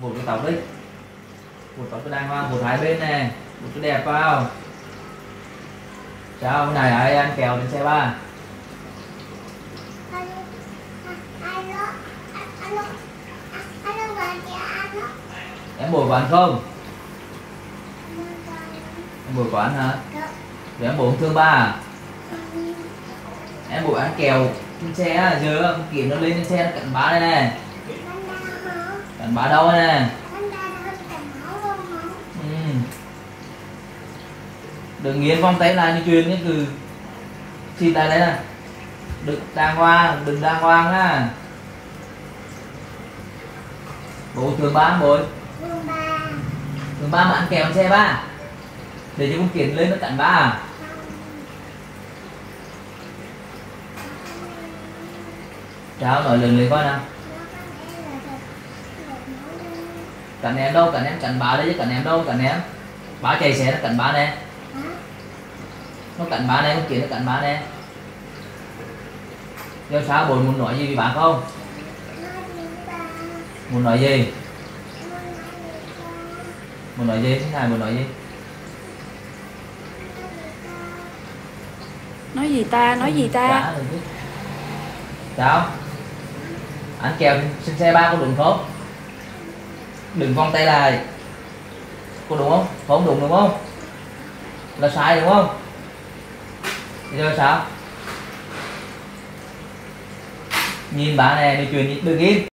một cái tóc đấy, một tóc cái đàng hoàng một hai bên này, một cái đẹp vào. Chào hôm nay ai ăn kèo trên xe ba? Em bồi quán không? Em bồi quán hả? Để em bồi thương ba à? em bồi ăn kèo trên xe á giờ kiểm nó lên trên xe nó cận bá đây này cận bá đâu nè? Ừ. đừng nghiến vòng tay lại như truyền cái cứ xịt lại đấy nè. Đừng đàng hoàng đừng đàng hoàng á bộ thường ba bồi thường ba. Mà ăn kèo xe ba. Để cho con kiến lên nó cắn ba à? Cháu nói lần lên coi nào cắn em đâu cắn em cắn ba đấy chứ cắn em đâu cắn em ba chạy xe nó cắn ba nè nó cắn ba nè con kiến nó cắn ba nè Giờ sao bồi muốn nói gì với bà không? Muốn nói gì? Muốn nói gì? Thế này muốn nói gì? nói gì ta nói gì ta. Sao? Anh kèo xin xe ba có đúng không? Đừng vòng tay lại Có đúng không? Không đúng đúng không? Là sai đúng không? Bây giờ sao? Nhìn bà này nói chuyện đừng im